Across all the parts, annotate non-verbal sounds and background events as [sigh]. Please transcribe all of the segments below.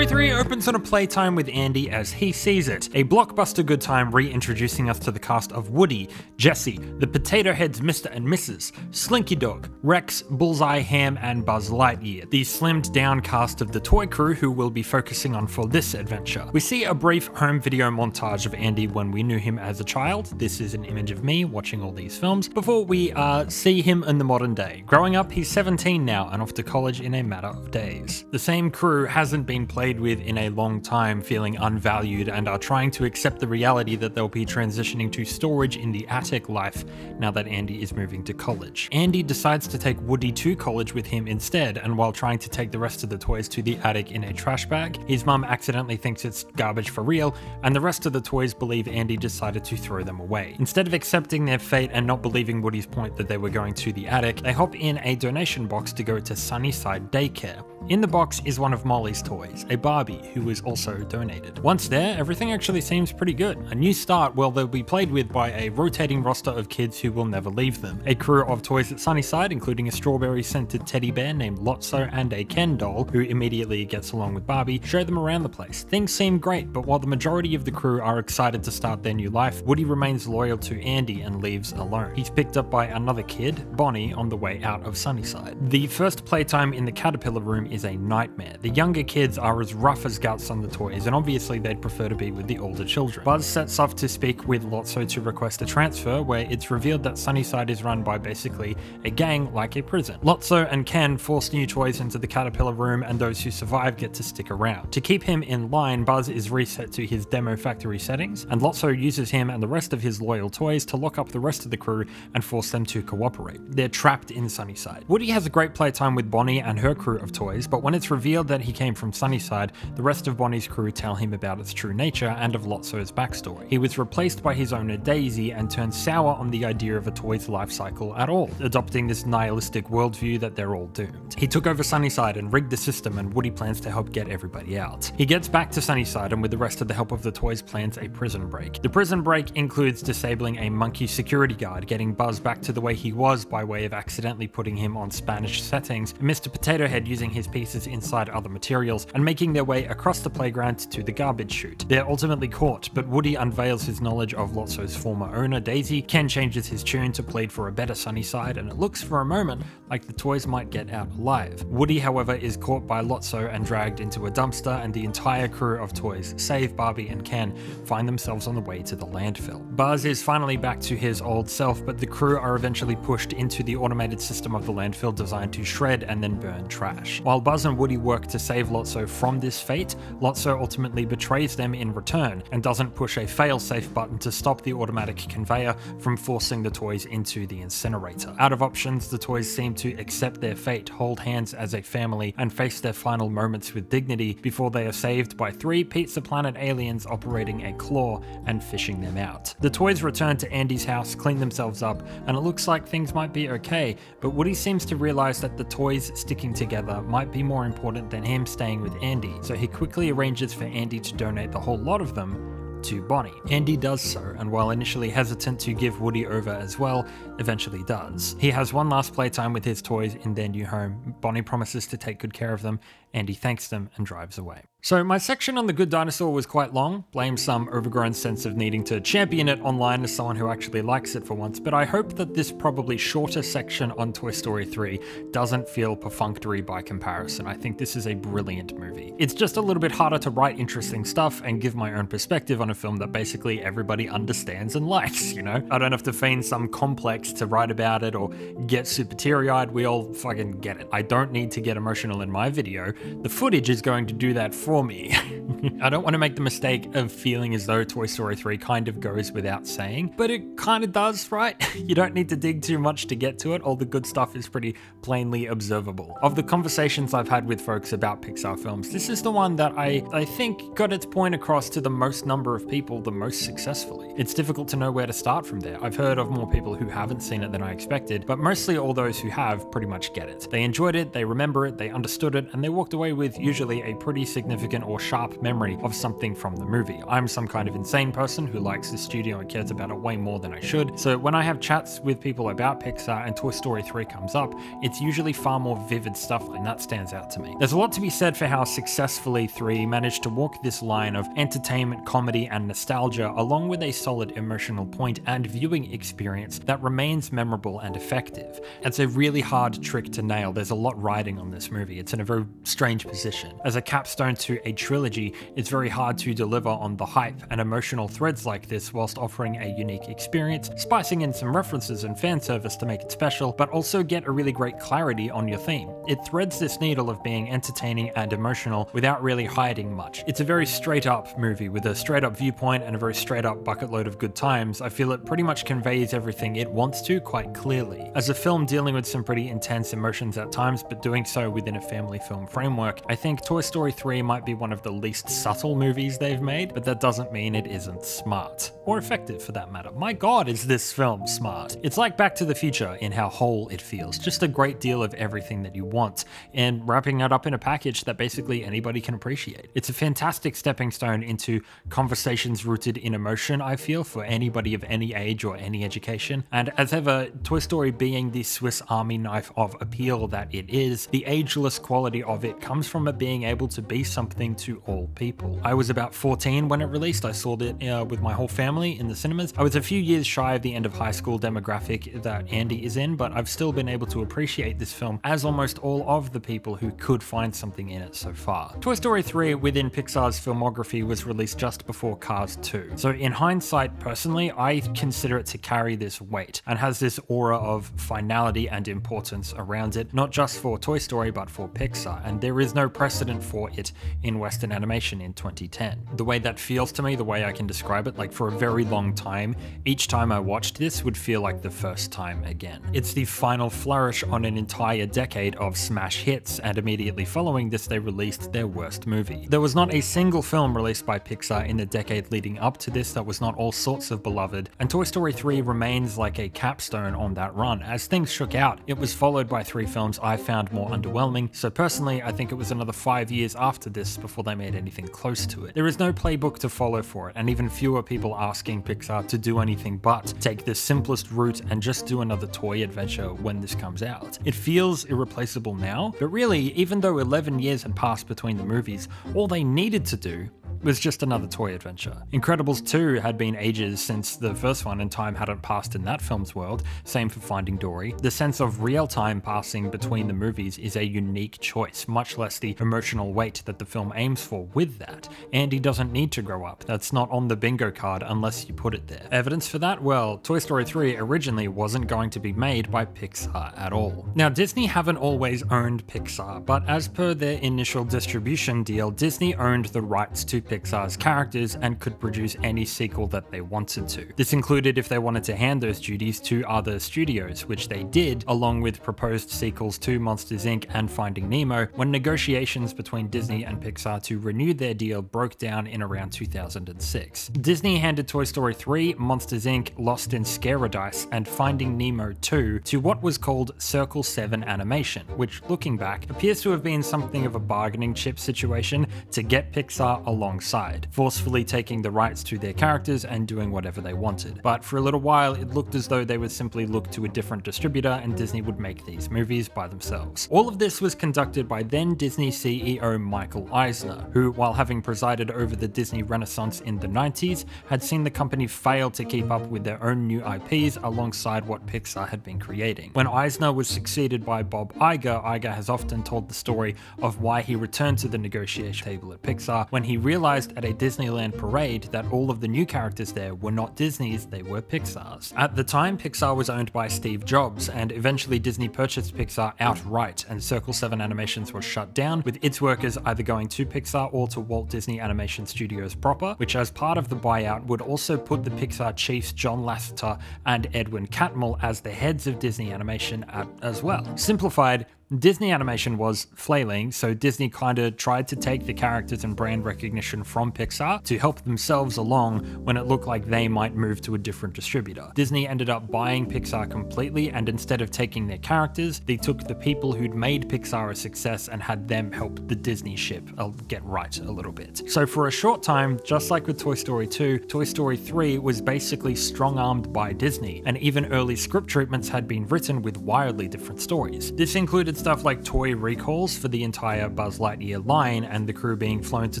Story 3 opens on a playtime with Andy as he sees it, a blockbuster good time reintroducing us to the cast of Woody, Jessie, the Potato Heads Mr. and Mrs., Slinky Dog, Rex, Bullseye, Hamm, and Buzz Lightyear, the slimmed down cast of the toy crew who we'll be focusing on for this adventure. We see a brief home video montage of Andy when we knew him as a child. This is an image of me watching all these films before we uh, see him in the modern day. Growing up, he's 17 now and off to college in a matter of days. The same crew hasn't been played with in a long time, feeling unvalued, and are trying to accept the reality that they'll be transitioning to storage in the attic life now that Andy is moving to college. Andy decides to take Woody to college with him instead, and while trying to take the rest of the toys to the attic in a trash bag, his mum accidentally thinks it's garbage for real, and the rest of the toys believe Andy decided to throw them away. Instead of accepting their fate and not believing Woody's point that they were going to the attic, they hop in a donation box to go to Sunnyside Daycare. In the box is one of Molly's toys, a Barbie, who was also donated. Once there, everything actually seems pretty good. A new start where they'll be played with by a rotating roster of kids who will never leave them. A crew of toys at Sunnyside, including a strawberry scented teddy bear named Lotso and a Ken doll, who immediately gets along with Barbie, show them around the place. Things seem great, but while the majority of the crew are excited to start their new life, Woody remains loyal to Andy and leaves alone. He's picked up by another kid, Bonnie, on the way out of Sunnyside. The first playtime in the Caterpillar room is a nightmare. The younger kids are as rough as guts on the toys, and obviously they'd prefer to be with the older children. Buzz sets off to speak with Lotso to request a transfer, where it's revealed that Sunnyside is run by basically a gang like a prison. Lotso and Ken force new toys into the Caterpillar room, and those who survive get to stick around. To keep him in line, Buzz is reset to his demo factory settings, and Lotso uses him and the rest of his loyal toys to lock up the rest of the crew and force them to cooperate. They're trapped in Sunnyside. Woody has a great playtime with Bonnie and her crew of toys, but when it's revealed that he came from Sunnyside, the rest of Bonnie's crew tell him about its true nature and of Lotso's backstory. He was replaced by his owner Daisy and turned sour on the idea of a toy's life cycle at all, adopting this nihilistic worldview that they're all doomed. He took over Sunnyside and rigged the system, and Woody plans to help get everybody out. He gets back to Sunnyside and, with the rest of the help of the toys, plans a prison break. The prison break includes disabling a monkey security guard, getting Buzz back to the way he was by way of accidentally putting him on Spanish settings, and Mr. Potato Head using his pieces inside other materials, and making their way across the playground to the garbage chute. They're ultimately caught, but Woody unveils his knowledge of Lotso's former owner, Daisy. Ken changes his tune to plead for a better Sunnyside, and it looks for a moment like the toys might get out alive. Woody, however, is caught by Lotso and dragged into a dumpster, and the entire crew of toys, save Barbie and Ken, find themselves on the way to the landfill. Buzz is finally back to his old self, but the crew are eventually pushed into the automated system of the landfill designed to shred and then burn trash. While Buzz and Woody work to save Lotso from this fate, Lotso ultimately betrays them in return and doesn't push a fail-safe button to stop the automatic conveyor from forcing the toys into the incinerator. Out of options, the toys seem to accept their fate, hold hands as a family, and face their final moments with dignity before they are saved by three Pizza Planet aliens operating a claw and fishing them out. The toys return to Andy's house, clean themselves up, and it looks like things might be okay, but Woody seems to realize that the toys sticking together might be more important than him staying with Andy, so he quickly arranges for Andy to donate the whole lot of them to Bonnie. Andy does so, and while initially hesitant to give Woody over as well, eventually does. He has one last playtime with his toys in their new home. Bonnie promises to take good care of them, Andy thanks them and drives away. So my section on The Good Dinosaur was quite long, blame some overgrown sense of needing to champion it online as someone who actually likes it for once, but I hope that this probably shorter section on Toy Story 3 doesn't feel perfunctory by comparison. I think this is a brilliant movie. It's just a little bit harder to write interesting stuff and give my own perspective on a film that basically everybody understands and likes, you know? I don't have to feign some complex to write about it or get super teary-eyed, we all fucking get it. I don't need to get emotional in my video, the footage is going to do that for me. [laughs] I don't want to make the mistake of feeling as though Toy Story 3 kind of goes without saying, but it kind of does, right? [laughs] you don't need to dig too much to get to it, all the good stuff is pretty plainly observable. Of the conversations I've had with folks about Pixar films, this is the one that I, I think got its point across to the most number of people the most successfully. It's difficult to know where to start from there. I've heard of more people who haven't seen it than I expected, but mostly all those who have pretty much get it. They enjoyed it, they remember it, they understood it, and they walked walked away with usually a pretty significant or sharp memory of something from the movie. I'm some kind of insane person who likes the studio and cares about it way more than I should, so when I have chats with people about Pixar and Toy Story 3 comes up, it's usually far more vivid stuff and that stands out to me. There's a lot to be said for how successfully 3 managed to walk this line of entertainment, comedy, and nostalgia along with a solid emotional point and viewing experience that remains memorable and effective. It's a really hard trick to nail. There's a lot riding on this movie. It's in a very strange position. As a capstone to a trilogy, it's very hard to deliver on the hype and emotional threads like this whilst offering a unique experience, spicing in some references and fan service to make it special, but also get a really great clarity on your theme. It threads this needle of being entertaining and emotional without really hiding much. It's a very straight up movie with a straight up viewpoint and a very straight up bucket load of good times. I feel it pretty much conveys everything it wants to quite clearly. As a film dealing with some pretty intense emotions at times, but doing so within a family film framework, I think Toy Story 3 might be one of the least subtle movies they've made, but that doesn't mean it isn't smart. Or effective for that matter. My god, is this film smart. It's like Back to the Future in how whole it feels. Just a great deal of everything that you want, and wrapping it up in a package that basically anybody can appreciate. It's a fantastic stepping stone into conversations rooted in emotion, I feel, for anybody of any age or any education. And as ever, Toy Story being the Swiss Army knife of appeal that it is, the ageless quality of it comes from it being able to be something to all people. I was about 14 when it released. I saw it uh, with my whole family in the cinemas. I was a few years shy of the end of high school demographic that Andy is in, but I've still been able to appreciate this film as almost all of the people who could find something in it so far. Toy Story 3 within Pixar's filmography was released just before Cars 2. So in hindsight, personally, I consider it to carry this weight and has this aura of finality and importance around it, not just for Toy Story, but for Pixar. And there is no precedent for it in Western animation in 2010. The way that feels to me, the way I can describe it, like for a very long time, each time I watched this would feel like the first time again. It's the final flourish on an entire decade of smash hits, and immediately following this, they released their worst movie. There was not a single film released by Pixar in the decade leading up to this that was not all sorts of beloved, and Toy Story 3 remains like a capstone on that run. As things shook out, it was followed by three films I found more underwhelming, so personally, think it was another five years after this before they made anything close to it. There is no playbook to follow for it, and even fewer people asking Pixar to do anything but take the simplest route and just do another toy adventure when this comes out. It feels irreplaceable now, but really, even though 11 years had passed between the movies, all they needed to do was just another toy adventure. Incredibles 2 had been ages since the first one and time hadn't passed in that film's world, same for Finding Dory. The sense of real time passing between the movies is a unique choice, much less the emotional weight that the film aims for with that. Andy doesn't need to grow up, that's not on the bingo card unless you put it there. Evidence for that? Well, Toy Story 3 originally wasn't going to be made by Pixar at all. Now, Disney haven't always owned Pixar, but as per their initial distribution deal, Disney owned the rights to Pixar's characters and could produce any sequel that they wanted to. This included if they wanted to hand those duties to other studios, which they did, along with proposed sequels to Monsters Inc. and Finding Nemo, when negotiations between Disney and Pixar to renew their deal broke down in around 2006. Disney handed Toy Story 3, Monsters Inc., Lost in Scaradise, and Finding Nemo 2 to what was called Circle 7 Animation, which, looking back, appears to have been something of a bargaining chip situation to get Pixar alongside, forcefully taking the rights to their characters and doing whatever they wanted. But for a little while, it looked as though they would simply look to a different distributor and Disney would make these movies by themselves. All of this was conducted by then Disney CEO Michael Eisner, who, while having presided over the Disney Renaissance in the 90s, had seen the company fail to keep up with their own new IPs alongside what Pixar had been creating. When Eisner was succeeded by Bob Iger, Iger has often told the story of why he returned to the negotiation table at Pixar when he realized at a Disneyland parade that all of the new characters there were not Disney's, they were Pixar's. At the time, Pixar was owned by Steve Jobs, and eventually Disney purchased Pixar outright, and Circle 7 Animations was shut down, with its workers either going to Pixar or to Walt Disney Animation Studios proper, which as part of the buyout would also put the Pixar chiefs John Lasseter and Edwin Catmull as the heads of Disney Animation at, as well. Simplified, Disney animation was flailing, so Disney kind of tried to take the characters and brand recognition from Pixar to help themselves along when it looked like they might move to a different distributor. Disney ended up buying Pixar completely, and instead of taking their characters, they took the people who'd made Pixar a success and had them help the Disney ship uh, get right a little bit. So for a short time, just like with Toy Story 2, Toy Story 3 was basically strong-armed by Disney, and even early script treatments had been written with wildly different stories. This included stuff like toy recalls for the entire Buzz Lightyear line and the crew being flown to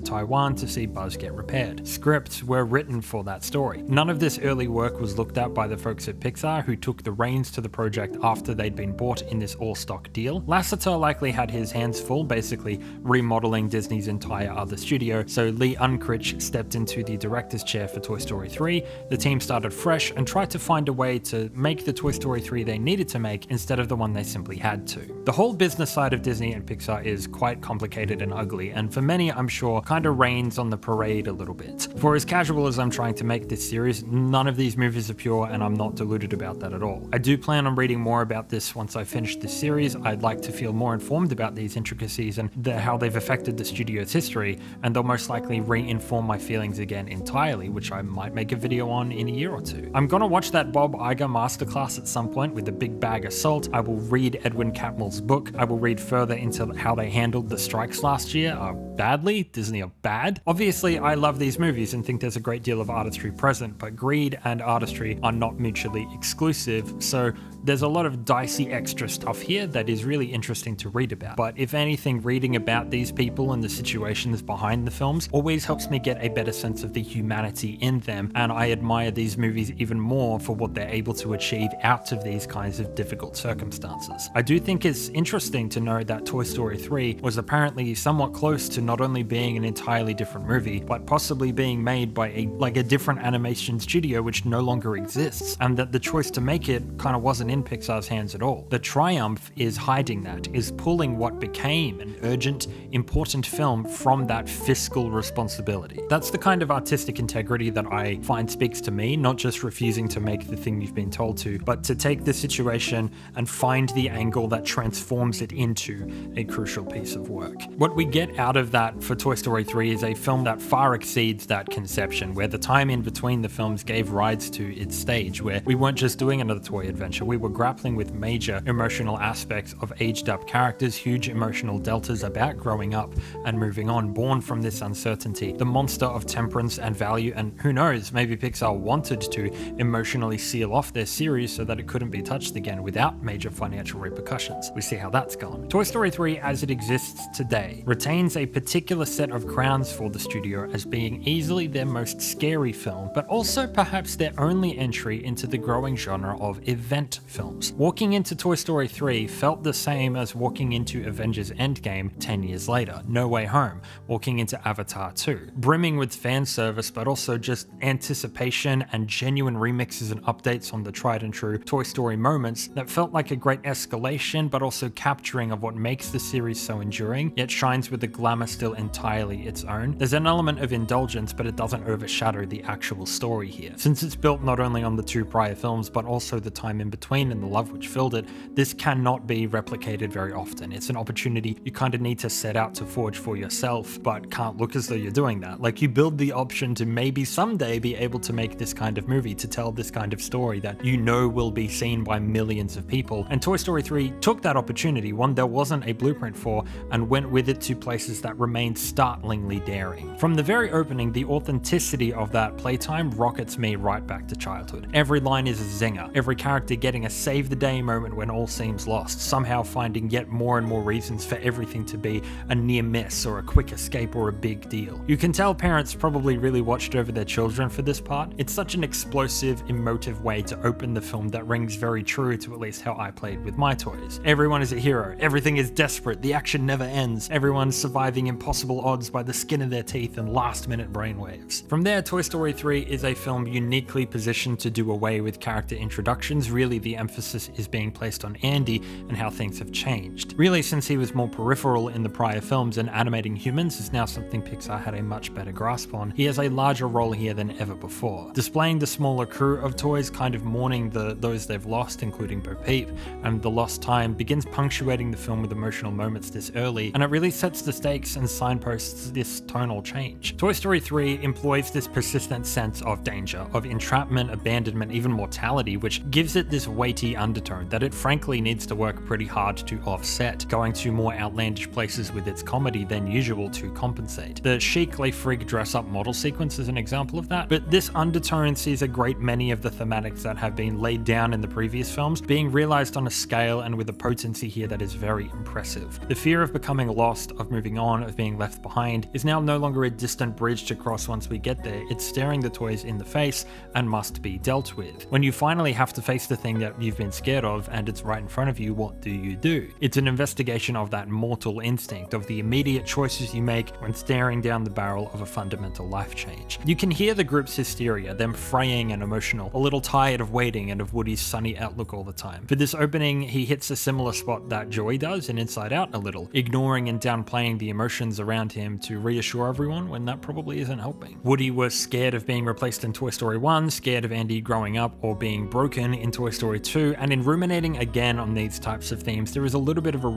Taiwan to see Buzz get repaired. Scripts were written for that story. None of this early work was looked at by the folks at Pixar who took the reins to the project after they'd been bought in this all-stock deal. Lasseter likely had his hands full basically remodeling Disney's entire other studio, so Lee Unkrich stepped into the director's chair for Toy Story 3. The team started fresh and tried to find a way to make the Toy Story 3 they needed to make instead of the one they simply had to. The whole business side of Disney and Pixar is quite complicated and ugly, and for many, I'm sure, kind of rains on the parade a little bit. For as casual as I'm trying to make this series, none of these movies are pure, and I'm not deluded about that at all. I do plan on reading more about this once I finish this series. I'd like to feel more informed about these intricacies and the, how they've affected the studio's history, and they'll most likely re-inform my feelings again entirely, which I might make a video on in a year or two. I'm gonna watch that Bob Iger masterclass at some point with a big bag of salt. I will read Edwin Catmull's book. I will read further into how they handled the strikes last year. Uh, badly, Disney are bad. Obviously, I love these movies and think there's a great deal of artistry present, but greed and artistry are not mutually exclusive, so there's a lot of dicey extra stuff here that is really interesting to read about. But if anything, reading about these people and the situations behind the films always helps me get a better sense of the humanity in them, and I admire these movies even more for what they're able to achieve out of these kinds of difficult circumstances. I do think it's interesting to know that Toy Story 3 was apparently somewhat close to not only being an entirely different movie, but possibly being made by a like a different animation studio which no longer exists, and that the choice to make it kind of wasn't in Pixar's hands at all. The triumph is hiding that, is pulling what became an urgent, important film from that fiscal responsibility. That's the kind of artistic integrity that I find speaks to me, not just refusing to make the thing you've been told to, but to take the situation and find the angle that transforms it into a crucial piece of work. What we get out of that for Toy Story 3 is a film that far exceeds that conception, where the time in between the films gave rides to its stage, where we weren't just doing another toy adventure, we were grappling with major emotional aspects of aged up characters, huge emotional deltas about growing up and moving on, born from this uncertainty, the monster of temperance and value, and who knows, maybe Pixar wanted to emotionally seal off their series so that it couldn't be touched again without major financial repercussions. We see how that's gone. Toy Story 3, as it exists today, retains a particular set of crowns for the studio as being easily their most scary film, but also perhaps their only entry into the growing genre of event films. Walking into Toy Story 3 felt the same as walking into Avengers Endgame 10 years later, No Way Home, walking into Avatar 2, brimming with fan service, but also just anticipation and genuine remixes and updates on the tried and true Toy Story moments that felt like a great escalation, but also capturing of what makes the series so enduring, yet shines with the glamour still entirely its own. There's an element of indulgence, but it doesn't overshadow the actual story here. Since it's built not only on the two prior films, but also the time in between and the love which filled it, this cannot be replicated very often. It's an opportunity you kind of need to set out to forge for yourself, but can't look as though you're doing that. Like you build the option to maybe someday be able to make this kind of movie, to tell this kind of story that you know will be seen by millions of people. And Toy Story 3 took that opportunity, one there wasn't a blueprint for, and went with it to places that remained startlingly daring. From the very opening, the authenticity of that playtime rockets me right back to childhood. Every line is a zinger, every character getting a save the day moment when all seems lost, somehow finding yet more and more reasons for everything to be a near miss or a quick escape or a big deal. You can tell parents probably really watched over their children for this part. It's such an explosive, emotive way to open the film that rings very true to at least how I played with my toys. Everyone is a hero, everything is desperate, the action never ends, everyone's surviving impossible odds by the skin of their teeth and last minute brainwaves. From there, Toy Story 3 is a film uniquely positioned to do away with character introductions. Really, the emphasis is being placed on Andy and how things have changed. Really, since he was more peripheral in the prior films and animating humans is now something Pixar had a much better grasp on, he has a larger role here than ever before. Displaying the smaller crew of toys kind of mourning the those they've lost, including Bo Peep, and the lost time begins punctuating the film with emotional moments this early, and it really sets the stakes and signposts this tonal change. Toy Story 3 employs this persistent sense of danger, of entrapment, abandonment, even mortality, which gives it this weighty undertone that it frankly needs to work pretty hard to offset, going to more outlandish places with its comedy than usual to compensate. The chic Le Freak dress up model sequence is an example of that, but this undertone sees a great many of the thematics that have been laid down in the previous films being realized on a scale and with a potency here that is very impressive. The fear of becoming lost, of moving on, of being left behind is now no longer a distant bridge to cross once we get there, it's staring the toys in the face and must be dealt with. When you finally have to face the thing that you've been scared of and it's right in front of you, what do you do? It's an investigation of that mortal instinct, of the immediate choices you make when staring down the barrel of a fundamental life change. You can hear the group's hysteria, them fraying and emotional, a little tired of waiting and of Woody's sunny outlook all the time. For this opening, he hits a similar spot that Joy does in Inside Out a little, ignoring and downplaying the emotions around him to reassure everyone when that probably isn't helping. Woody was scared of being replaced in Toy Story 1, scared of Andy growing up or being broken in Toy Story 2, and in ruminating again on these types of themes, there is a little bit of a,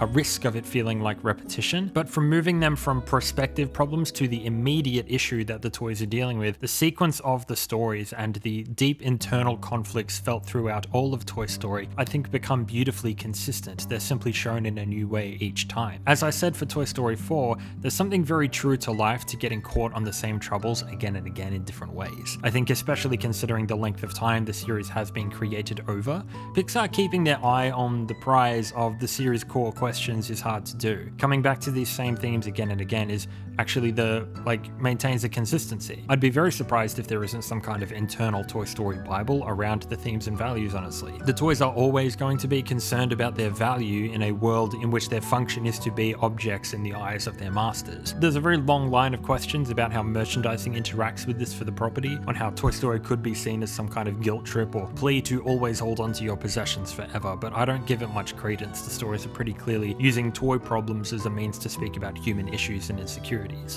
a risk of it feeling like repetition, but from moving them from prospective problems to the immediate issue that the toys are dealing with, the sequence of the stories and the deep internal conflicts felt throughout all of Toy Story, I think become beautifully consistent. They're simply shown in a new way each time. As I said for Toy Story 4, there's something very true to life to getting caught on the same troubles again and again in different ways. I think especially considering the length of time the series has been created over, Pixar keeping their eye on the prize of the series' core questions is hard to do. Coming back to these same themes again and again is actually the like maintains a consistency. I'd be very surprised if there isn't some kind of internal Toy Story Bible around the themes and values, honestly. The toys are always going to be concerned about their value in a world in which their function is to be objects in the eyes of their masters. There's a very long line of questions about how merchandising interacts with this for the property, on how Toy Story could be seen as some kind of guilt trip or plea to always hold on to your possessions forever, but I don't give it much credence. The stories are pretty clearly using toy problems as a means to speak about human issues and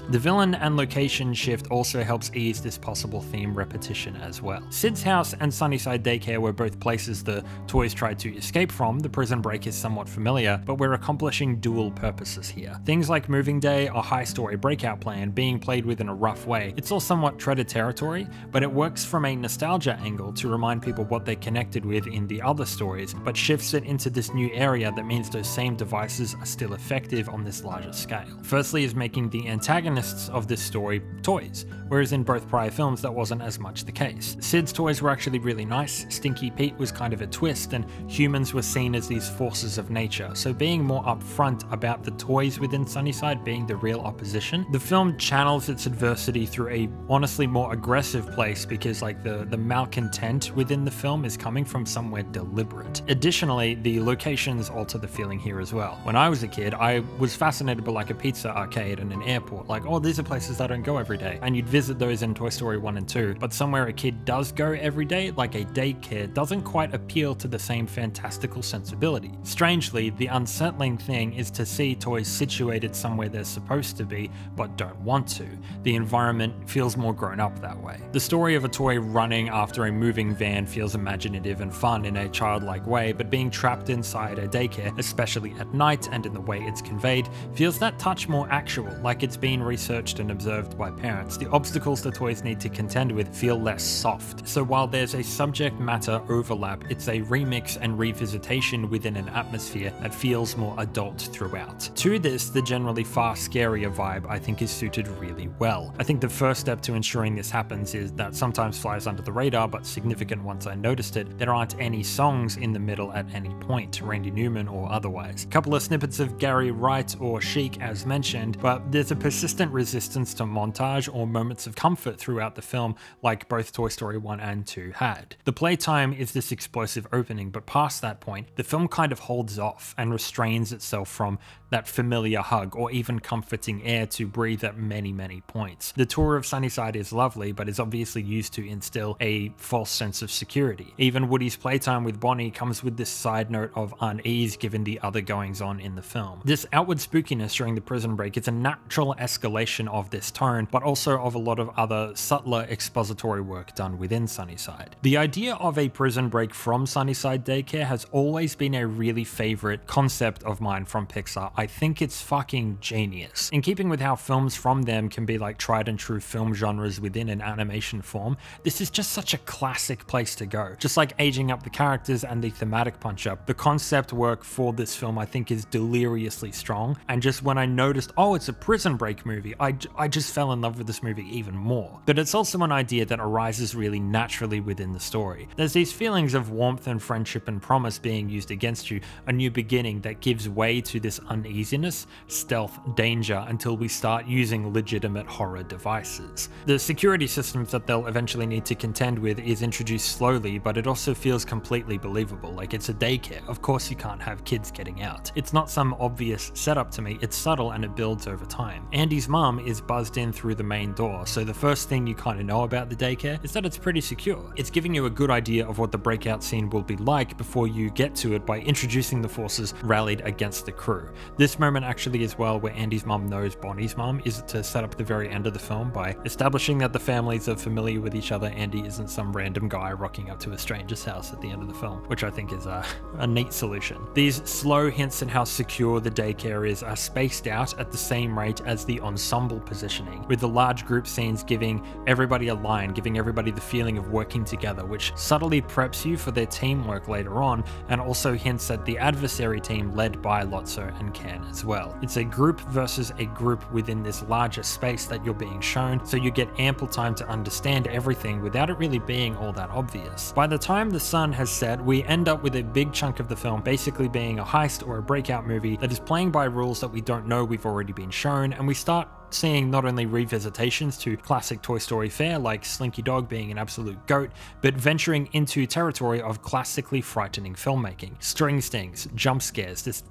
The villain and location shift also helps ease this possible theme repetition as well. Sid's house and Sunnyside Daycare were both places the toys tried to escape from. The prison break is somewhat familiar, but we're accomplishing dual purposes here. Things like Moving Day, a high story breakout plan, being played with in a rough way. It's all somewhat treaded territory, but it works from a nostalgia angle to remind people what they connected with in the other stories, but shifts it into this new area that means those same devices are still effective on this larger scale. Firstly is making the antagonists of this story toys, whereas in both prior films that wasn't as much the case. Sid's toys were actually really nice, Stinky Pete was kind of a twist, and humans were seen as these forces of nature, so being more upfront about the toys within Sunnyside being the real opposition, the film channels its adversity through a honestly more aggressive place because like the, the malcontent within the film is coming from somewhere deliberate. Additionally, the locations alter the feeling here as well. When I was a kid, I was fascinated by like a pizza arcade and an airport, like, oh, these are places I don't go every day. And you'd visit those in Toy Story 1 and 2, but somewhere a kid does go every day, like a daycare, doesn't quite appeal to the same fantastical sensibility. Strangely, the unsettling thing is to see toys situated somewhere they're supposed to be, but don't want to. The environment feels more grown up that way. The story of a toy running after a moving van feels imaginative and fun in a childlike way, but being trapped inside a daycare, especially at night and in the way it's conveyed, feels that touch more actual, like it's been researched and observed by parents. The obstacles the toys need to contend with feel less soft. So while there's a subject matter overlap, it's a remix and revisitation within an atmosphere that feels more adult throughout. To this, the generally far scarier vibe I think is suited really well. I think the first step to ensuring this happens is that sometimes flies under the radar, but significant once I noticed it, there aren't any songs in the middle at any point, Randy Newman or otherwise. A couple of snippets of Gary Wright or Chic as mentioned, but there's a persistent resistance to montage or moments of comfort throughout the film, like both Toy Story 1 and 2 had. The playtime is this explosive opening, but past that point, the film kind of holds off and restrains itself from that familiar hug or even comforting air to breathe at many, many points. The tour of Sunnyside is lovely, but is obviously used to instill a false sense of security. Even Woody's playtime with Bonnie comes with this side note of unease given the other goings on in the film. This outward spookiness during the prison break is a natural escalation of this tone, but also of a lot of other subtler expository work done within Sunnyside. The idea of a prison break from Sunnyside Daycare has always been a really favorite concept of mine from Pixar. I think it's fucking genius. In keeping with how films from them can be like tried and true film genres within an animation form, this is just such a classic place to go. Just like aging up the characters and the thematic punch up, the concept work for this film I think is deliriously strong. And just when I noticed, oh, it's a prison break movie, I, I just fell in love with this movie even more. But it's also an idea that arises really naturally within the story. There's these feelings of warmth and friendship and promise being used against you, a new beginning that gives way to this uneasiness, stealth, danger until we start using legitimate horror devices. The security systems that they'll eventually need to contend with is introduced slowly, but it also feels completely believable. Like it's a daycare, of course you can't have kids getting out. It's not some obvious setup to me, it's subtle and it builds over time. Andy's mom is buzzed in through the main door, so the first thing you kind of know about the daycare is that it's pretty secure. It's giving you a good idea of what the breakout scene will be like before you get to it by introducing the forces rallied against the crew. This moment actually as well where Andy's mom knows Bonnie's mom is to set up the very end of the film by establishing that the families are familiar with each other. Andy isn't some random guy rocking up to a stranger's house at the end of the film, which I think is a, a neat solution. These slow hints at how secure the daycare is are spaced out at the same rate as the ensemble positioning, with the large group scenes giving everybody a line, giving everybody the feeling of working together, which subtly preps you for their teamwork later on, and also hints at the adversary team led by Lotso and Ken as well. It's a group versus a group within this larger space that you're being shown, so you get ample time to understand everything without it really being all that obvious. By the time the sun has set, we end up with a big chunk of the film basically being a heist or a breakout movie that is playing by rules that we don't know we've already been shown, and we start seeing not only revisitations to classic Toy Story fare, like Slinky Dog being an absolute goat, but venturing into territory of classically frightening filmmaking. String stings, jump scares, this,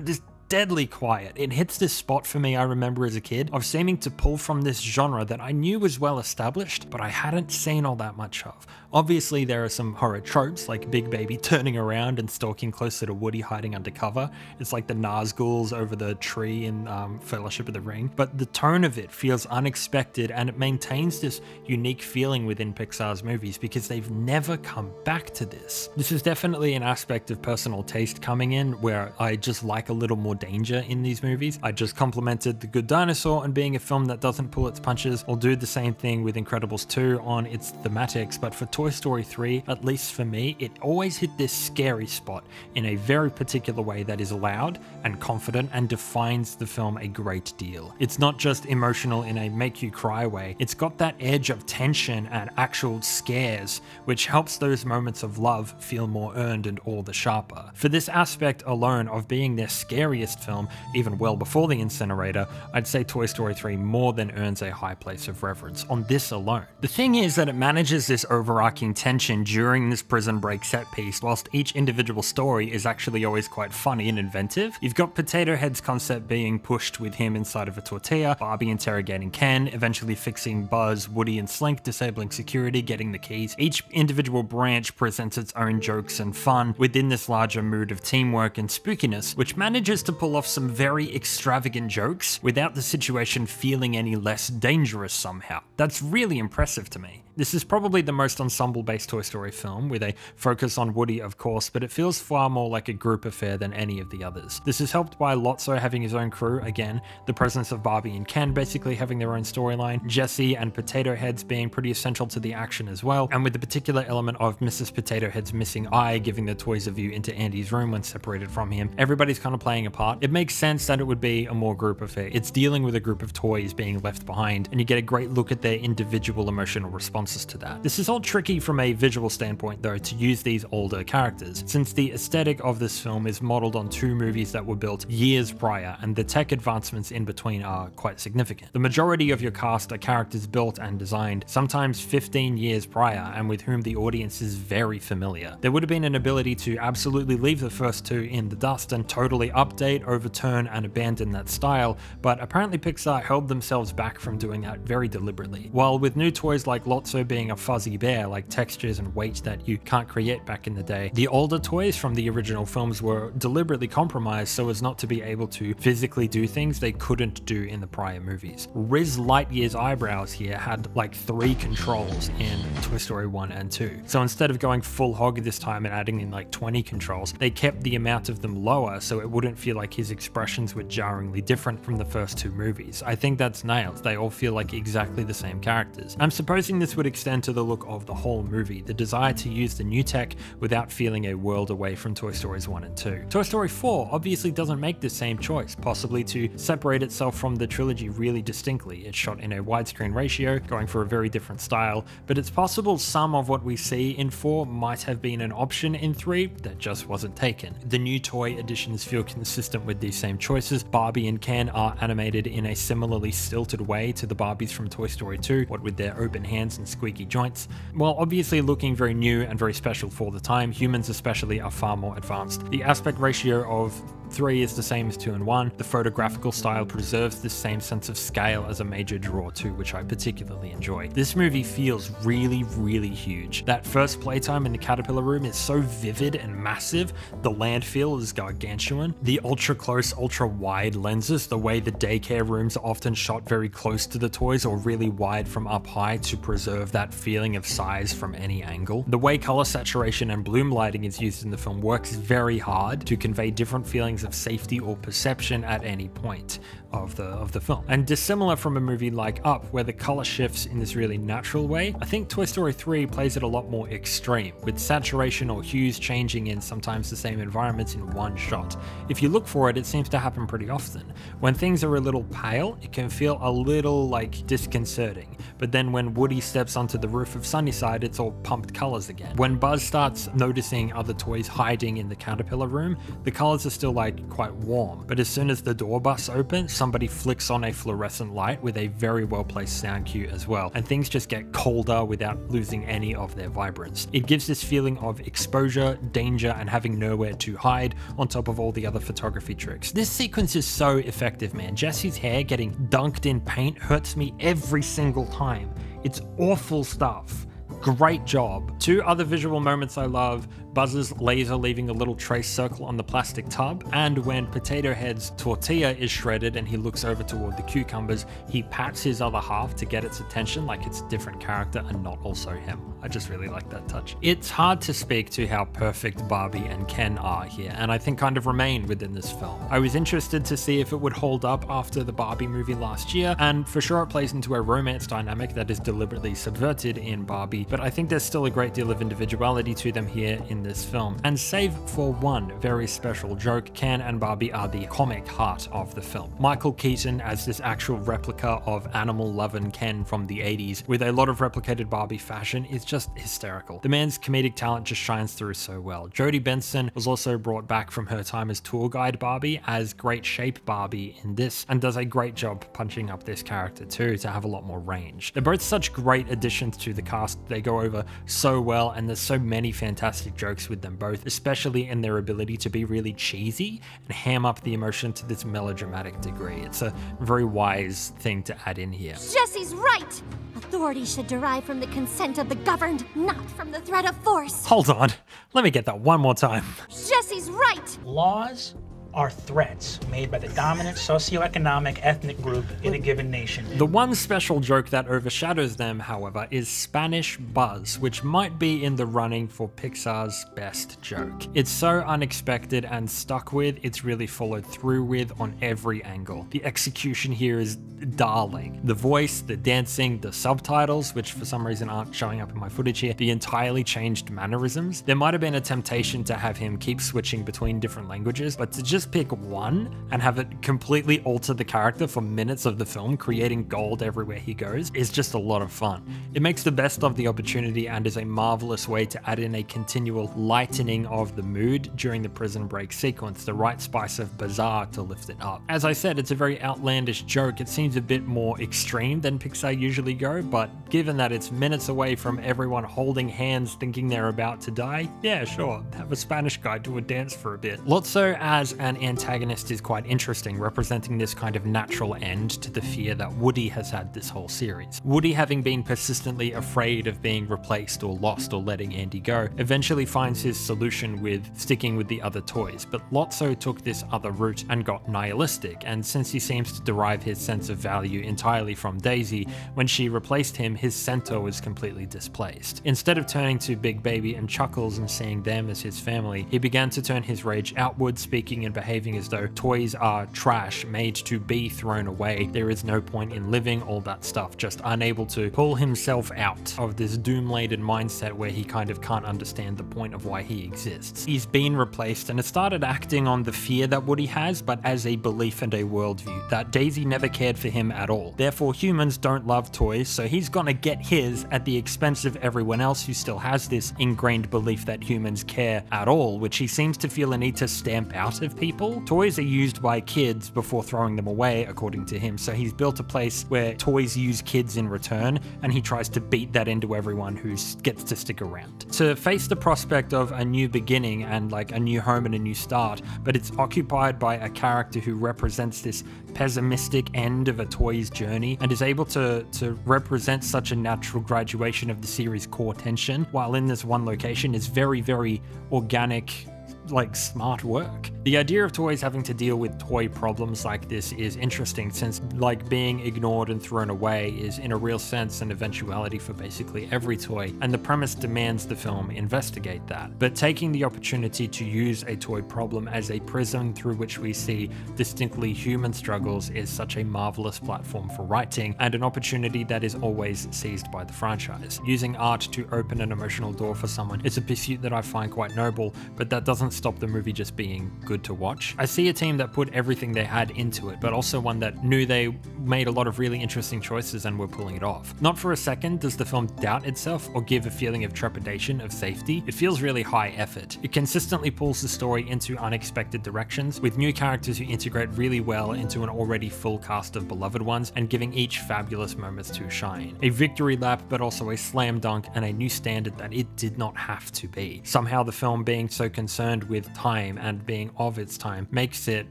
this deadly quiet. It hits this spot for me I remember as a kid of seeming to pull from this genre that I knew was well established, but I hadn't seen all that much of. Obviously, there are some horror tropes like Big Baby turning around and stalking closer to Woody hiding under cover. It's like the Nazguls over the tree in um, Fellowship of the Ring, but the tone of it feels unexpected and it maintains this unique feeling within Pixar's movies because they've never come back to this. This is definitely an aspect of personal taste coming in where I just like a little more danger in these movies. I just complimented The Good Dinosaur on being a film that doesn't pull its punches. I'll do the same thing with Incredibles 2 on its thematics, but for Toy Story 3, at least for me, it always hit this scary spot in a very particular way that is loud and confident and defines the film a great deal. It's not just emotional in a make you cry way, it's got that edge of tension and actual scares, which helps those moments of love feel more earned and all the sharper. For this aspect alone of being their scariest film, even well before The Incinerator, I'd say Toy Story 3 more than earns a high place of reverence on this alone. The thing is that it manages this overarching tension during this prison break set piece, whilst each individual story is actually always quite funny and inventive. You've got Potato Head's concept being pushed with him inside of a tortilla, Barbie interrogating Ken, eventually fixing Buzz, Woody, and Slink, disabling security, getting the keys. Each individual branch presents its own jokes and fun within this larger mood of teamwork and spookiness, which manages to pull off some very extravagant jokes without the situation feeling any less dangerous somehow. That's really impressive to me. This is probably the most ensemble based Toy Story film, with a focus on Woody, of course, but it feels far more like a group affair than any of the others. This is helped by Lotso having his own crew, again, the presence of Barbie and Ken basically having their own storyline, Jessie and Potato Heads being pretty essential to the action as well, and with the particular element of Mrs. Potato Head's missing eye giving the toys a view into Andy's room when separated from him. Everybody's kind of playing a part. It makes sense that it would be a more group affair. It's dealing with a group of toys being left behind, and you get a great look at their individual emotional to that. This is all tricky from a visual standpoint though to use these older characters, since the aesthetic of this film is modeled on two movies that were built years prior and the tech advancements in between are quite significant. The majority of your cast are characters built and designed sometimes 15 years prior and with whom the audience is very familiar. There would have been an ability to absolutely leave the first two in the dust and totally update, overturn and abandon that style, but apparently Pixar held themselves back from doing that very deliberately. While with new toys like Lotso also being a fuzzy bear, like textures and weight that you can't create back in the day. The older toys from the original films were deliberately compromised so as not to be able to physically do things they couldn't do in the prior movies. Buzz Lightyear's eyebrows here had like three controls in Toy Story 1 and 2. So instead of going full hog this time and adding in like 20 controls, they kept the amount of them lower so it wouldn't feel like his expressions were jarringly different from the first two movies. I think that's nailed. They all feel like exactly the same characters. I'm supposing this would extend to the look of the whole movie, the desire to use the new tech without feeling a world away from Toy Stories 1 and 2. Toy Story 4 obviously doesn't make the same choice, possibly to separate itself from the trilogy really distinctly. It's shot in a widescreen ratio, going for a very different style, but it's possible some of what we see in 4 might have been an option in 3 that just wasn't taken. The new toy additions feel consistent with these same choices. Barbie and Ken are animated in a similarly stilted way to the Barbies from Toy Story 2, what with their open hands and squeaky joints. While obviously looking very new and very special for the time, humans especially are far more advanced. The aspect ratio of 3 is the same as 2 and 1. The photographical style preserves the same sense of scale as a major draw too, which I particularly enjoy. This movie feels really, really huge. That first playtime in the Caterpillar room is so vivid and massive. The landfill is gargantuan. The ultra close, ultra wide lenses, the way the daycare rooms are often shot very close to the toys or really wide from up high to preserve that feeling of size from any angle. The way color saturation and bloom lighting is used in the film works very hard to convey different feelings of safety or perception at any point of the of the film. And dissimilar from a movie like Up, where the color shifts in this really natural way, I think Toy Story 3 plays it a lot more extreme, with saturation or hues changing in sometimes the same environments in one shot. If you look for it, it seems to happen pretty often. When things are a little pale, it can feel a little like disconcerting, but then when Woody steps onto the roof of Sunnyside, it's all pumped colors again. When Buzz starts noticing other toys hiding in the caterpillar room, the colors are still like quite warm, but as soon as the door busts open, somebody flicks on a fluorescent light with a very well placed sound cue as well, and things just get colder without losing any of their vibrance. It gives this feeling of exposure, danger, and having nowhere to hide on top of all the other photography tricks. This sequence is so effective, man. Jessie's hair getting dunked in paint hurts me every single time. It's awful stuff. Great job. Two other visual moments I love Buzz's laser leaving a little trace circle on the plastic tub, and when Potato Head's tortilla is shredded and he looks over toward the cucumbers, he pats his other half to get its attention like it's a different character and not also him. I just really like that touch. It's hard to speak to how perfect Barbie and Ken are here, and I think kind of remain within this film. I was interested to see if it would hold up after the Barbie movie last year, and for sure it plays into a romance dynamic that is deliberately subverted in Barbie, but I think there's still a great deal of individuality to them here in this film. And save for one very special joke, Ken and Barbie are the comic heart of the film. Michael Keaton as this actual replica of animal loving Ken from the 80s with a lot of replicated Barbie fashion is just hysterical. The man's comedic talent just shines through so well. Jodie Benson was also brought back from her time as tour guide Barbie as Great Shape Barbie in this and does a great job punching up this character too to have a lot more range. They're both such great additions to the cast. They go over so well and there's so many fantastic jokes with them both, especially in their ability to be really cheesy and ham up the emotion to this melodramatic degree. It's a very wise thing to add in here. Jessie's right! Authority should derive from the consent of the governed, not from the threat of force. Hold on, let me get that one more time. Jessie's right! Laws are threats made by the dominant socioeconomic ethnic group in a given nation. The one special joke that overshadows them, however, is Spanish Buzz, which might be in the running for Pixar's best joke. It's so unexpected and stuck with, it's really followed through with on every angle. The execution here is darling. The voice, the dancing, the subtitles, which for some reason aren't showing up in my footage here, the entirely changed mannerisms. There might have been a temptation to have him keep switching between different languages, but to just pick one and have it completely alter the character for minutes of the film, creating gold everywhere he goes, is just a lot of fun. It makes the best of the opportunity and is a marvelous way to add in a continual lightening of the mood during the prison break sequence, the right spice of bizarre to lift it up. As I said, it's a very outlandish joke. It seems a bit more extreme than Pixar usually go, but given that it's minutes away from everyone holding hands thinking they're about to die, yeah, sure, have a Spanish guy do a dance for a bit. Lotso as an an antagonist is quite interesting, representing this kind of natural end to the fear that Woody has had this whole series. Woody, having been persistently afraid of being replaced or lost or letting Andy go, eventually finds his solution with sticking with the other toys, but Lotso took this other route and got nihilistic, and since he seems to derive his sense of value entirely from Daisy, when she replaced him, his center was completely displaced. Instead of turning to Big Baby and Chuckles and seeing them as his family, he began to turn his rage outward, speaking and behaving as though toys are trash made to be thrown away. There is no point in living, all that stuff, just unable to pull himself out of this doom-laden mindset where he kind of can't understand the point of why he exists. He's been replaced and has started acting on the fear that Woody has, but as a belief and a worldview, that Daisy never cared for him at all. Therefore, humans don't love toys, so he's gonna get his at the expense of everyone else who still has this ingrained belief that humans care at all, which he seems to feel a need to stamp out of people. Toys are used by kids before throwing them away, according to him, so he's built a place where toys use kids in return, and he tries to beat that into everyone who gets to stick around. To face the prospect of a new beginning and like a new home and a new start, but it's occupied by a character who represents this pessimistic end of a toy's journey and is able to, to represent such a natural graduation of the series' core tension while in this one location is very, very organic like smart work. The idea of toys having to deal with toy problems like this is interesting since like being ignored and thrown away is in a real sense an eventuality for basically every toy and the premise demands the film investigate that. But taking the opportunity to use a toy problem as a prism through which we see distinctly human struggles is such a marvelous platform for writing and an opportunity that is always seized by the franchise. Using art to open an emotional door for someone is a pursuit that I find quite noble, but that doesn't stop the movie just being good to watch. I see a team that put everything they had into it, but also one that knew they made a lot of really interesting choices and were pulling it off. Not for a second does the film doubt itself or give a feeling of trepidation, of safety. It feels really high effort. It consistently pulls the story into unexpected directions, with new characters who integrate really well into an already full cast of beloved ones and giving each fabulous moments to shine. A victory lap, but also a slam dunk and a new standard that it did not have to be. Somehow the film being so concerned with time and being of its time makes it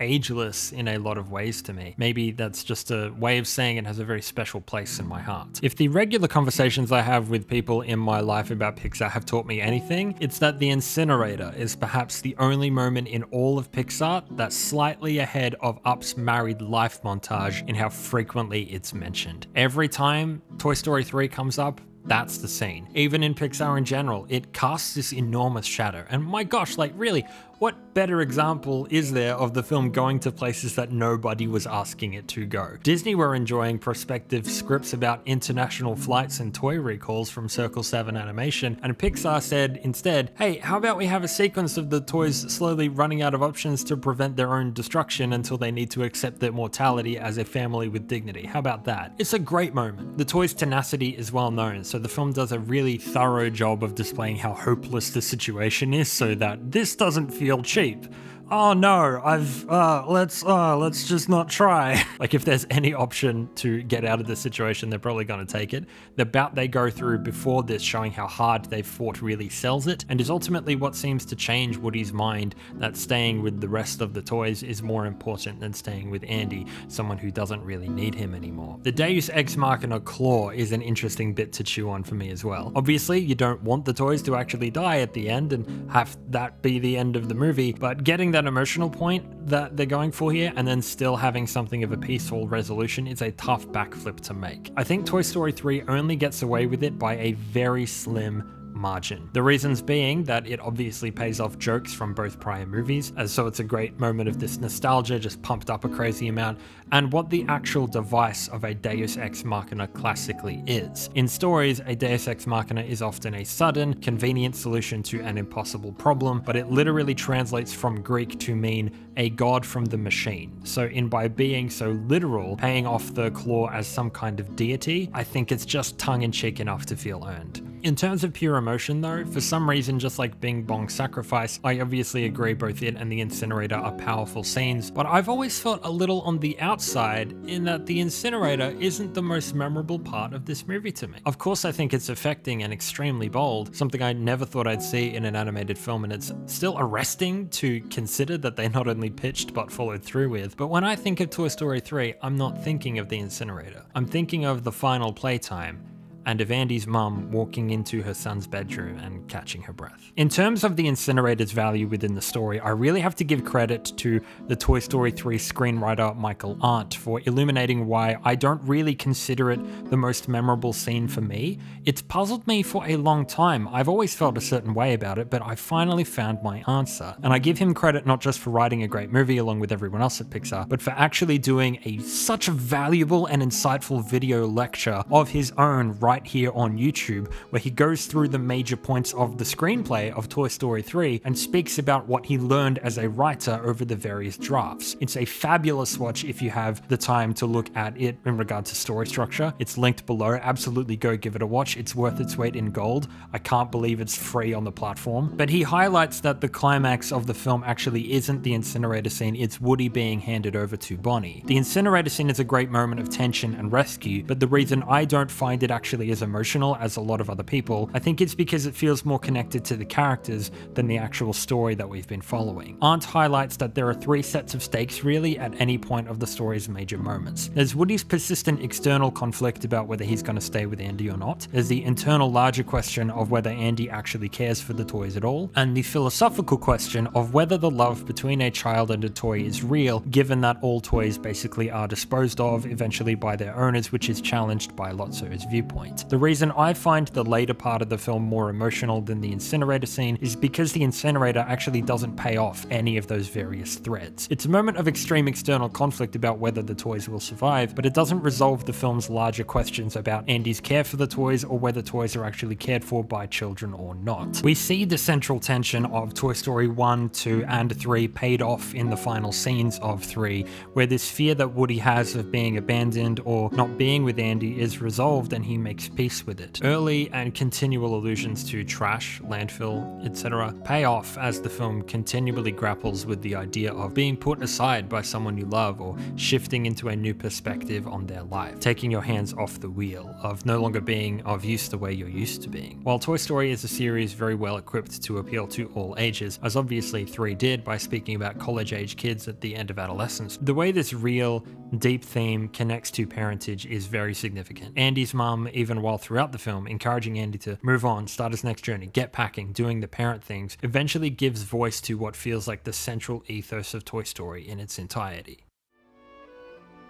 ageless in a lot of ways to me. Maybe that's just a way of saying it has a very special place in my heart. If the regular conversations I have with people in my life about Pixar have taught me anything, it's that the incinerator is perhaps the only moment in all of Pixar that's slightly ahead of Up's married life montage in how frequently it's mentioned. Every time Toy Story 3 comes up, that's the scene. Even in Pixar in general, it casts this enormous shadow. And my gosh, like really, what better example is there of the film going to places that nobody was asking it to go? Disney were enjoying prospective scripts about international flights and toy recalls from Circle 7 Animation, and Pixar said instead, hey, how about we have a sequence of the toys slowly running out of options to prevent their own destruction until they need to accept their mortality as a family with dignity? How about that? It's a great moment. The toy's tenacity is well known, so the film does a really thorough job of displaying how hopeless the situation is so that this doesn't feel feel cheap oh no, I've uh, let's uh, let's just not try. [laughs] like if there's any option to get out of this situation, they're probably going to take it. The bout they go through before this, showing how hard they've fought, really sells it, and is ultimately what seems to change Woody's mind that staying with the rest of the toys is more important than staying with Andy, someone who doesn't really need him anymore. The Deus Ex Machina claw is an interesting bit to chew on for me as well. Obviously, you don't want the toys to actually die at the end and have that be the end of the movie, but getting that that emotional point that they're going for here and then still having something of a peaceful resolution is a tough backflip to make. I think Toy Story 3 only gets away with it by a very slim margin. The reasons being that it obviously pays off jokes from both prior movies, as so it's a great moment of this nostalgia just pumped up a crazy amount, and what the actual device of a Deus Ex Machina classically is. In stories, a Deus Ex Machina is often a sudden, convenient solution to an impossible problem, but it literally translates from Greek to mean a god from the machine. So in by being so literal, paying off the claw as some kind of deity, I think it's just tongue-in-cheek enough to feel earned. In terms of pure emotion though, for some reason just like Bing Bong Sacrifice, I obviously agree both it and the incinerator are powerful scenes, but I've always felt a little on the outside in that the incinerator isn't the most memorable part of this movie to me. Of course I think it's affecting and extremely bold, something I never thought I'd see in an animated film and it's still arresting to consider that they not only pitched but followed through with. But when I think of Toy Story 3, I'm not thinking of the incinerator. I'm thinking of the final playtime and of Andy's mum walking into her son's bedroom and catching her breath. In terms of the incinerator's value within the story, I really have to give credit to the Toy Story 3 screenwriter Michael Arndt for illuminating why I don't really consider it the most memorable scene for me. It's puzzled me for a long time. I've always felt a certain way about it, but I finally found my answer. And I give him credit not just for writing a great movie along with everyone else at Pixar, but for actually doing a such a valuable and insightful video lecture of his own right right here on YouTube, where he goes through the major points of the screenplay of Toy Story 3 and speaks about what he learned as a writer over the various drafts. It's a fabulous watch if you have the time to look at it in regard to story structure. It's linked below. Absolutely go give it a watch. It's worth its weight in gold. I can't believe it's free on the platform. But he highlights that the climax of the film actually isn't the incinerator scene, it's Woody being handed over to Bonnie. The incinerator scene is a great moment of tension and rescue, but the reason I don't find it actually as emotional as a lot of other people, I think it's because it feels more connected to the characters than the actual story that we've been following. Arndt highlights that there are three sets of stakes really at any point of the story's major moments. There's Woody's persistent external conflict about whether he's going to stay with Andy or not. There's the internal larger question of whether Andy actually cares for the toys at all, and the philosophical question of whether the love between a child and a toy is real, given that all toys basically are disposed of eventually by their owners, which is challenged by Lotso's viewpoint. The reason I find the later part of the film more emotional than the incinerator scene is because the incinerator actually doesn't pay off any of those various threads. It's a moment of extreme external conflict about whether the toys will survive, but it doesn't resolve the film's larger questions about Andy's care for the toys or whether toys are actually cared for by children or not. We see the central tension of Toy Story 1, 2, and 3 paid off in the final scenes of 3, where this fear that Woody has of being abandoned or not being with Andy is resolved and he makes peace with it. Early and continual allusions to trash, landfill, etc. pay off as the film continually grapples with the idea of being put aside by someone you love or shifting into a new perspective on their life, taking your hands off the wheel, of no longer being of use the way you're used to being. While Toy Story is a series very well equipped to appeal to all ages, as obviously 3 did by speaking about college age kids at the end of adolescence, the way this real, deep theme connects to parentage is very significant. Andy's mum even while throughout the film encouraging Andy to move on, start his next journey, get packing, doing the parent things, eventually gives voice to what feels like the central ethos of Toy Story in its entirety.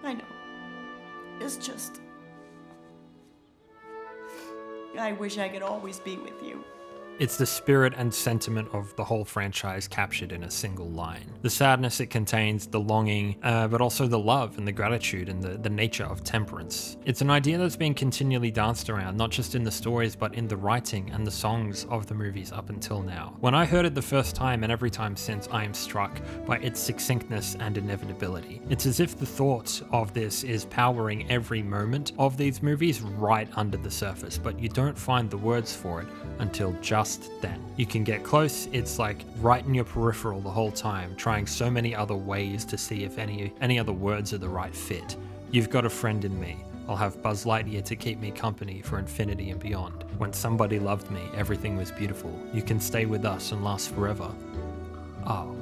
I know. It's just. I wish I could always be with you. It's the spirit and sentiment of the whole franchise captured in a single line. The sadness it contains, the longing, uh, but also the love and the gratitude and the, the nature of temperance. It's an idea that's been continually danced around, not just in the stories, but in the writing and the songs of the movies up until now. When I heard it the first time and every time since, I am struck by its succinctness and inevitability. It's as if the thought of this is powering every moment of these movies right under the surface, but you don't find the words for it until just just then. You can get close, it's like right in your peripheral the whole time, trying so many other ways to see if any, any other words are the right fit. You've got a friend in me. I'll have Buzz Lightyear to keep me company for infinity and beyond. When somebody loved me, everything was beautiful. You can stay with us and last forever. Oh.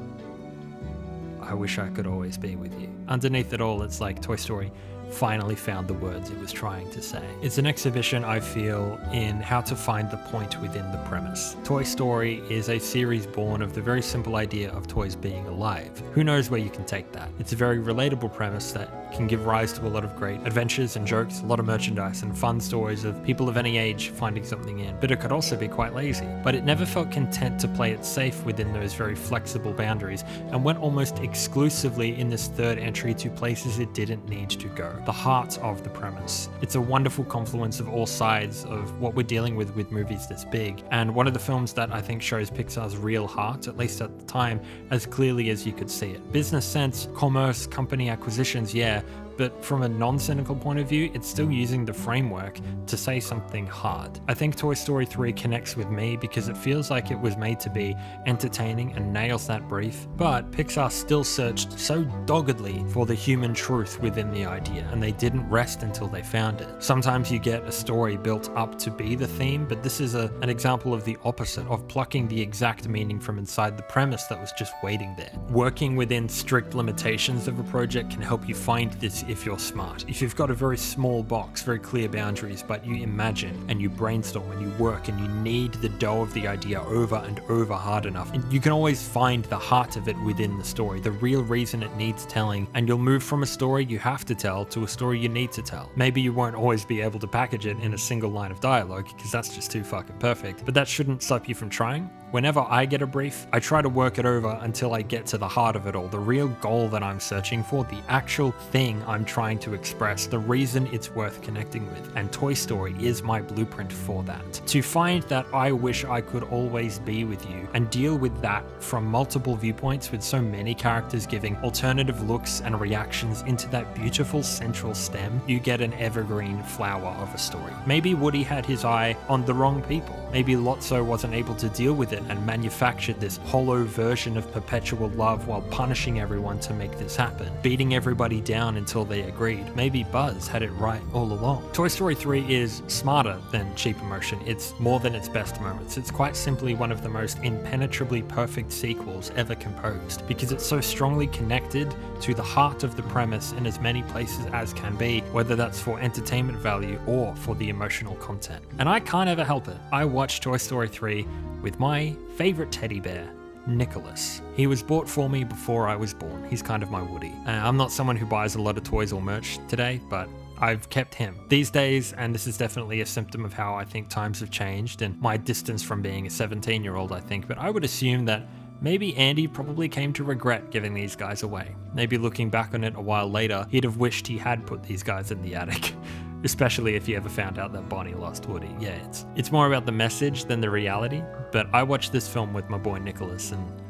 I wish I could always be with you. Underneath it all, it's like Toy Story finally found the words it was trying to say. It's an exhibition, I feel, in how to find the point within the premise. Toy Story is a series born of the very simple idea of toys being alive. Who knows where you can take that? It's a very relatable premise that can give rise to a lot of great adventures and jokes, a lot of merchandise and fun stories of people of any age finding something in, but it could also be quite lazy. But it never felt content to play it safe within those very flexible boundaries and went almost exclusively in this third entry to places it didn't need to go the heart of the premise. It's a wonderful confluence of all sides of what we're dealing with with movies this big, and one of the films that I think shows Pixar's real heart, at least at the time, as clearly as you could see it. Business sense, commerce, company acquisitions, yeah, but from a non cynical point of view, it's still using the framework to say something hard. I think Toy Story 3 connects with me because it feels like it was made to be entertaining and nails that brief, but Pixar still searched so doggedly for the human truth within the idea, and they didn't rest until they found it. Sometimes you get a story built up to be the theme, but this is a, an example of the opposite, of plucking the exact meaning from inside the premise that was just waiting there. Working within strict limitations of a project can help you find this if you're smart. If you've got a very small box, very clear boundaries, but you imagine and you brainstorm and you work and you knead the dough of the idea over and over hard enough, and you can always find the heart of it within the story, the real reason it needs telling, and you'll move from a story you have to tell to a story you need to tell. Maybe you won't always be able to package it in a single line of dialogue, because that's just too fucking perfect, but that shouldn't stop you from trying. Whenever I get a brief, I try to work it over until I get to the heart of it all, the real goal that I'm searching for, the actual thing I'm trying to express, the reason it's worth connecting with. And Toy Story is my blueprint for that. To find that I wish I could always be with you and deal with that from multiple viewpoints with so many characters giving alternative looks and reactions into that beautiful central stem, you get an evergreen flower of a story. Maybe Woody had his eye on the wrong people. Maybe Lotso wasn't able to deal with it and manufactured this hollow version of perpetual love while punishing everyone to make this happen, beating everybody down until they agreed. Maybe Buzz had it right all along. Toy Story 3 is smarter than cheap emotion. It's more than its best moments. It's quite simply one of the most impenetrably perfect sequels ever composed because it's so strongly connected to the heart of the premise in as many places as can be, whether that's for entertainment value or for the emotional content. And I can't ever help it. I watched Toy Story 3 with my favorite teddy bear, Nicholas. He was bought for me before I was born. He's kind of my Woody. Uh, I'm not someone who buys a lot of toys or merch today, but I've kept him. These days, and this is definitely a symptom of how I think times have changed and my distance from being a 17 year old, I think, but I would assume that Maybe Andy probably came to regret giving these guys away. Maybe looking back on it a while later, he'd have wished he had put these guys in the attic. [laughs] Especially if you ever found out that Bonnie lost Woody. Yeah, it's it's more about the message than the reality. But I watched this film with my boy Nicholas and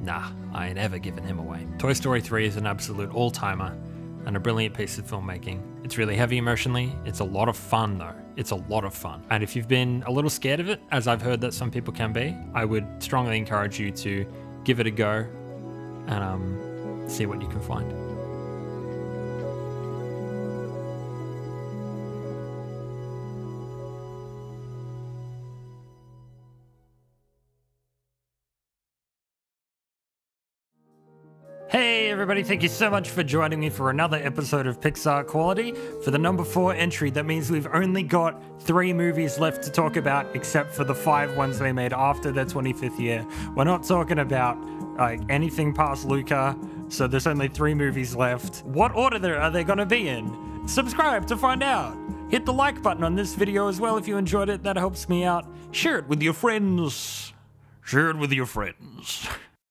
nah, I ain't ever given him away. Toy Story 3 is an absolute all-timer and a brilliant piece of filmmaking. It's really heavy emotionally. It's a lot of fun though. It's a lot of fun. And if you've been a little scared of it, as I've heard that some people can be, I would strongly encourage you to give it a go and um, see what you can find. Everybody, thank you so much for joining me for another episode of Pixar Quality. For the number four entry, that means we've only got three movies left to talk about, except for the five ones they made after their 25th year. We're not talking about like anything past Luca, so there's only three movies left. What order are they gonna be in? Subscribe to find out. Hit the like button on this video as well if you enjoyed it, that helps me out. Share it with your friends. Share it with your friends. [laughs]